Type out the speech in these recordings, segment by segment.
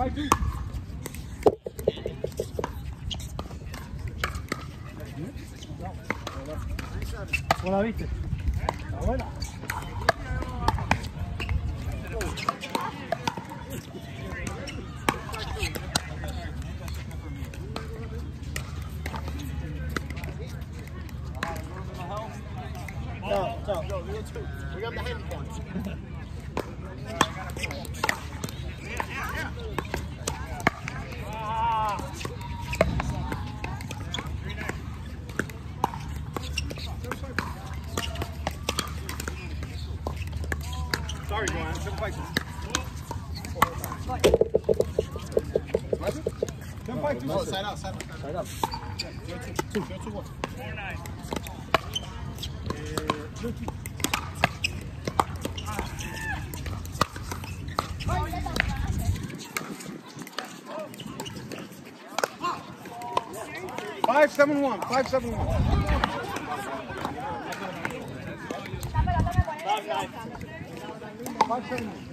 Five two. ¿Cómo la viste? Está buena. No, no. We got the handicap. Sorry, Joanne. Seven five two. Seven five two. No, side out, side out. Yeah, two, Side up. Two, zero, two, one. Five seven one. Five seven one. Five seven one.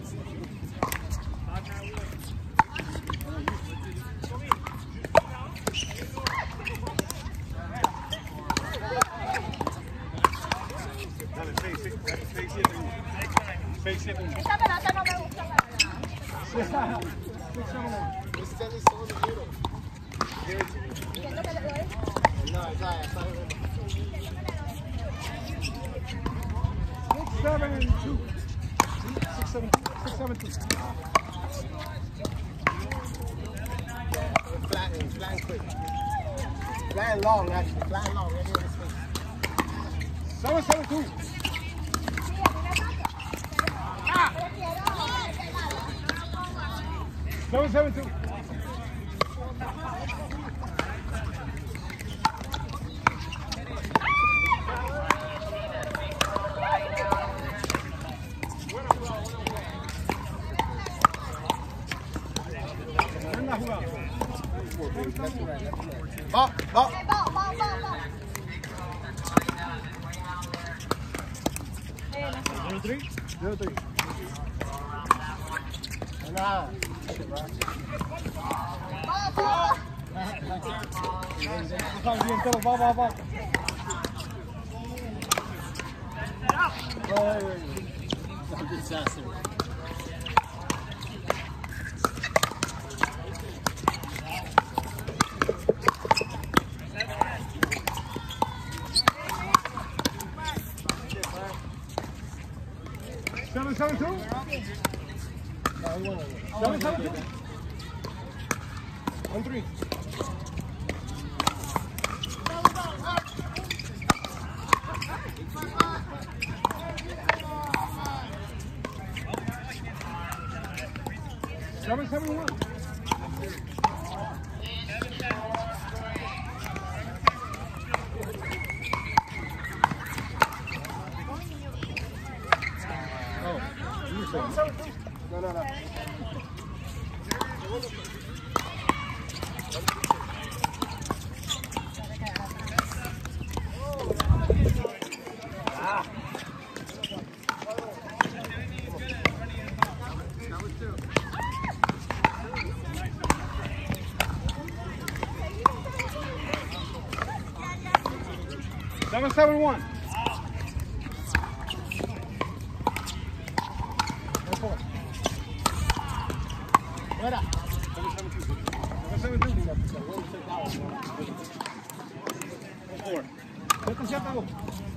Seven. Six, seven, six, seven, two. And flat quick. Flat long, actually. Flat long. Right here in this face. Seven, seven, two. Seven, seven, two. En la Ball, ball. Ball, ball, ball, ball. Eh, sé. Zero, three. Zero, three. Nah. Ball, ball. Están bien todos. Va, va, va. That's a disaster. Seven, seven, two. Seven, seven, two. One, three. Seven, seven, one. No, no, no. Seven, seven, one. Itu 了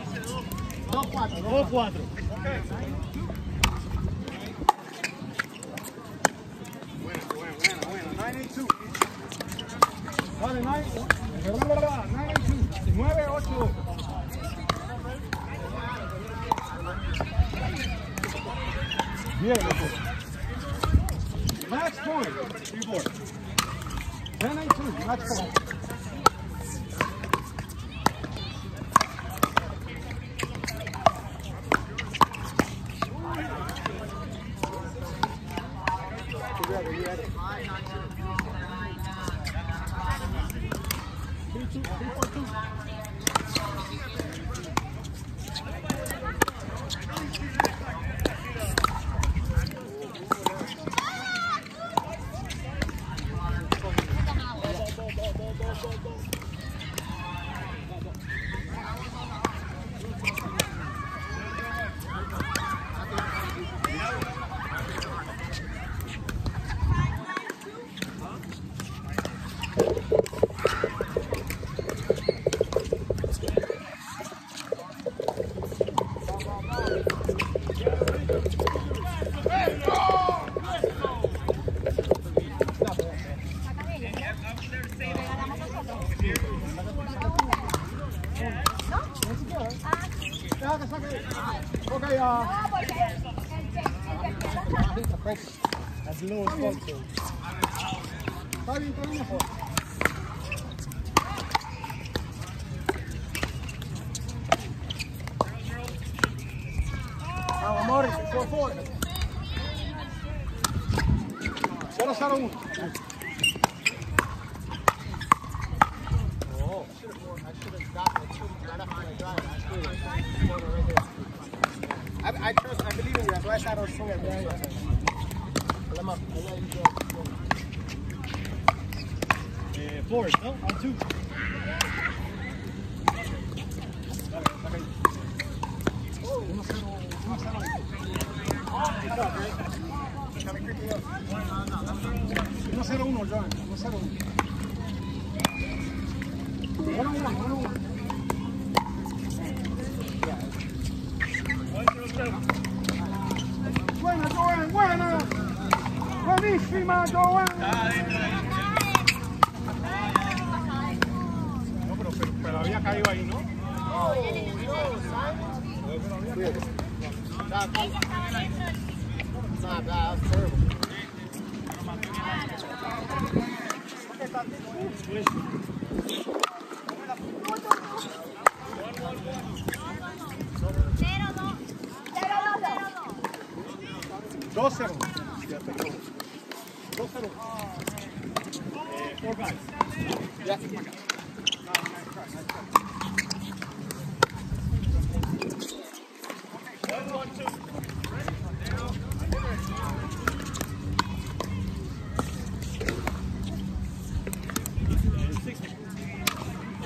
Só quatro. Quatro. 101, John. 101. 101, 101. Buena, Joan, buena. Buenísima, Joan. Hoje?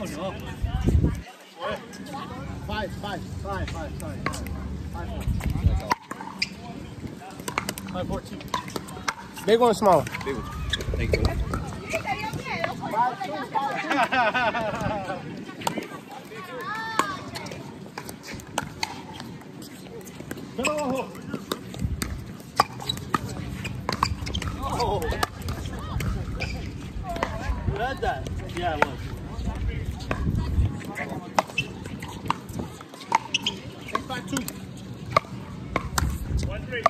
Oh no. Five, five, five, five, Big one small? Big one. Thank you. Three.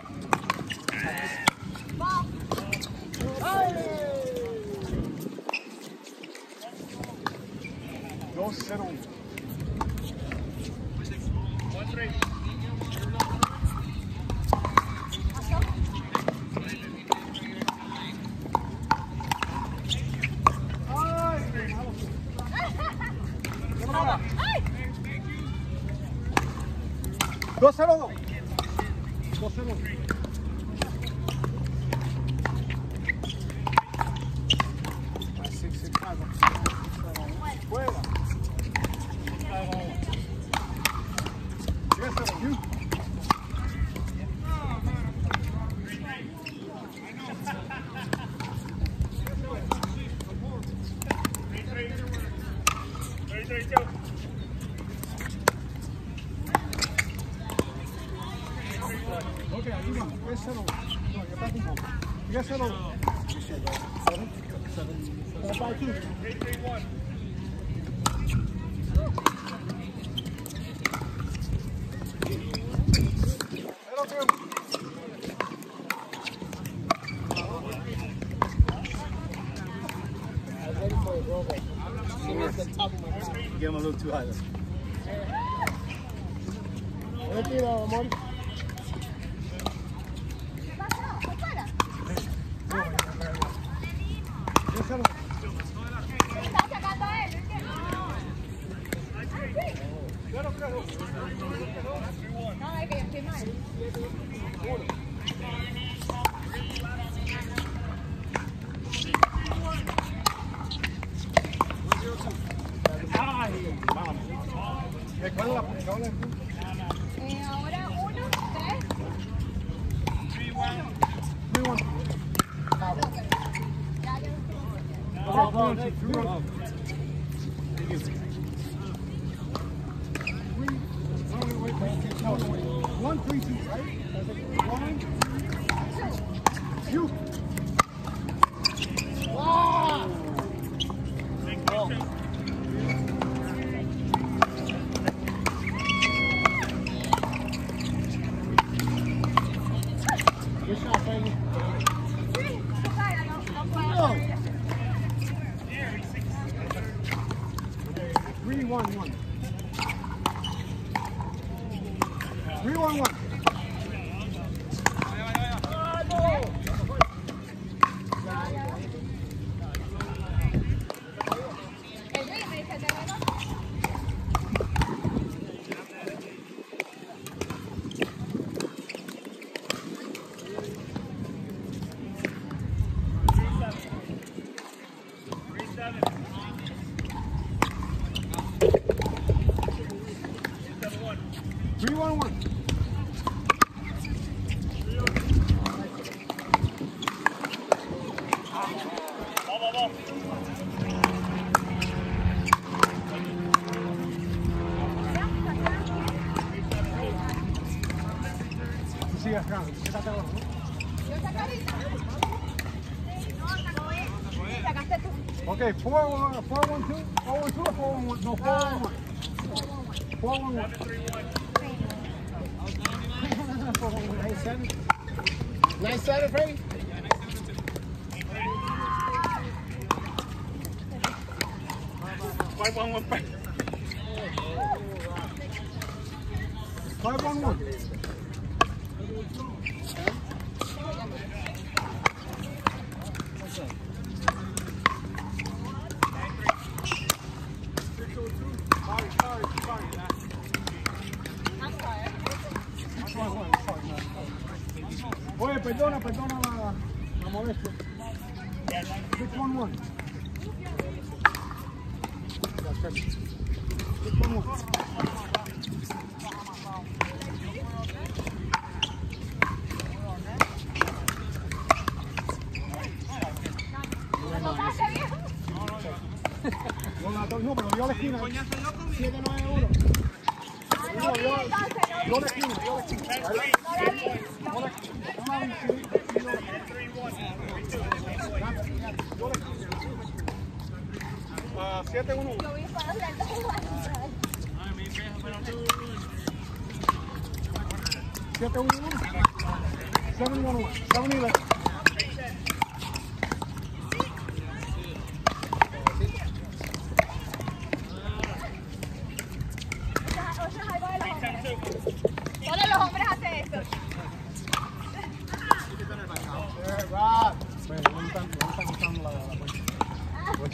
rayos. Retiro, amor. Okay, 412, uh, or 411? No, 411. 411. 411. Nice seven. Nice seven, Freddie. Five one one. Five one one. Oye, perdona, perdona la, la molestia. Pick one one. Pick one one.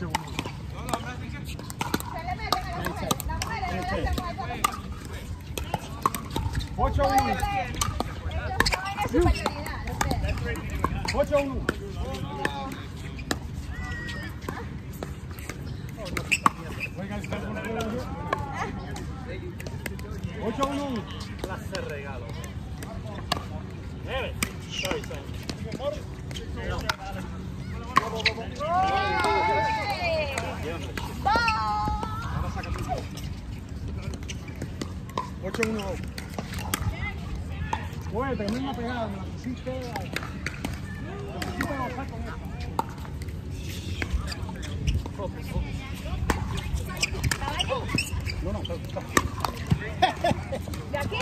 Eche uno. Ocho uno. Ocho uno. 8-1-2. Muévete, que pegada, me la pusiste. Necesito con esta. Focus, focus. No, no, está. ¿De aquí?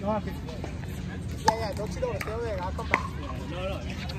No. Yeah, yeah, don't you know come back. No, no.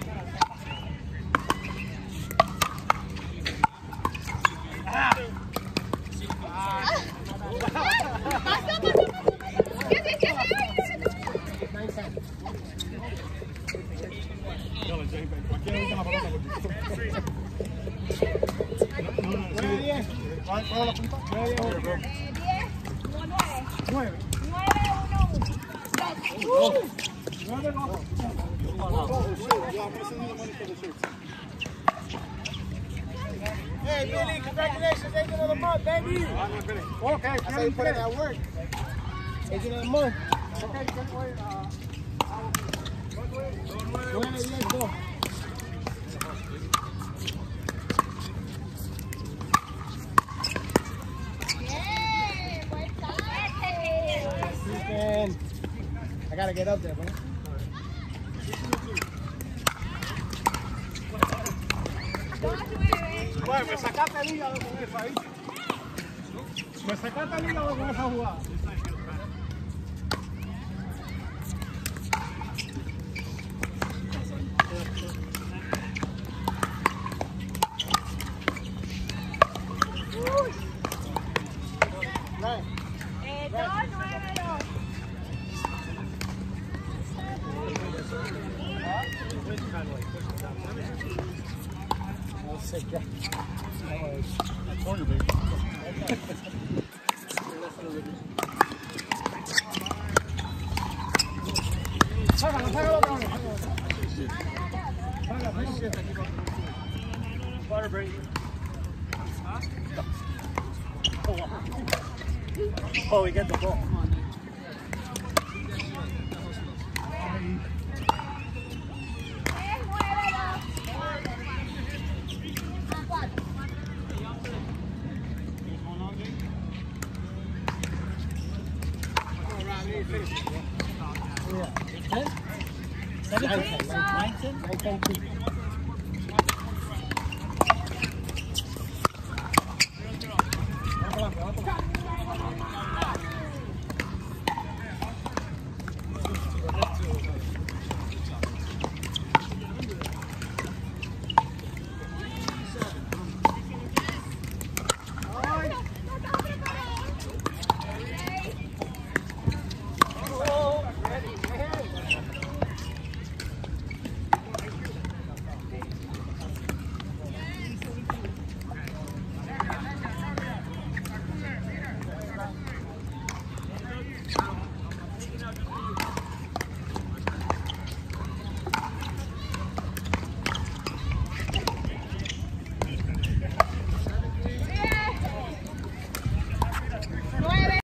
Ok, That's how you put in tres. that work. Agent of the month. Ok, ¿quién fue? Nueve, diez, dos. Bien, buen saque. Freaking. I gotta get up there, bro. Dos, nueve. Bueno, me sacaste el hígado con esa ahí. Me sacaste el hígado con esa jugada. Right. Eh,